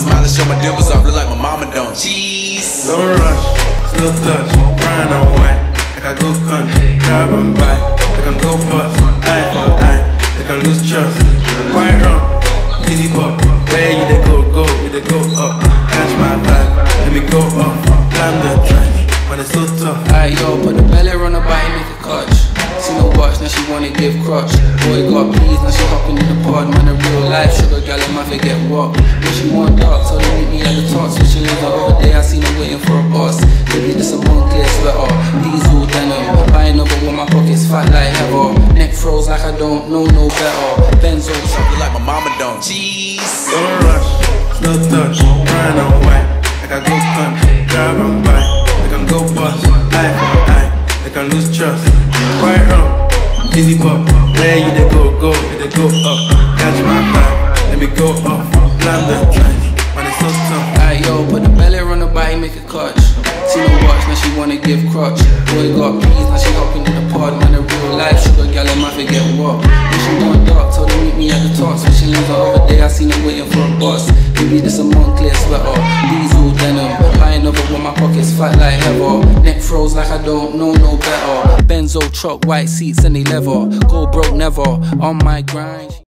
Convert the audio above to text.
smile and show my dimples off, look like my mama don't. Cheese. Don't rush, slow touch, brown and white. Like I go country, grab and buy. They can go bust, eye for eye. They can lose trust. Quite wrong, easy pop. Where you they go, go, you they go up. Catch my vibe, let me go up. Climb the track, when it's so tough. Alright, yo, put the belly on the body, make it clutch. See no watch, now she wanna give crutch. Boy got pleased, now she hopping in the pod. Man, a real life sugar I might get what. But she want dark, so they meet me at the top. Switching the other day, I seen her waiting for a bus. Maybe this a Moncler sweater, diesel denim. Buying over with my pockets fat like heather. Neck froze like I don't know no better. Benzo. Look like my mama don't. Cheese. Don't rush, slow touch, and white. Like I go country, grab and buy. They can go bust, eye for eye. They can lose trust. Quite wrong, easy pop. Where you they go, go, they go up. Catch my vibe, me go up. The trench, when it's so tough. Alright, yo, put the belly on the body, make it clutch. See no watch, now she wanna give crutch. Boy got peas, now she hopping in the pod. Man, a real life sugar gal, I might forget what. She want dark, so they meet me at the top. so Switching lanes the other day, I seen her waiting for a bus. Maybe this a Moncler sweater, diesel denim. Buying over with my pockets fat like heather. Neck froze like I don't know no better. Benzo truck, white seats and they leather. Go broke never on my grind.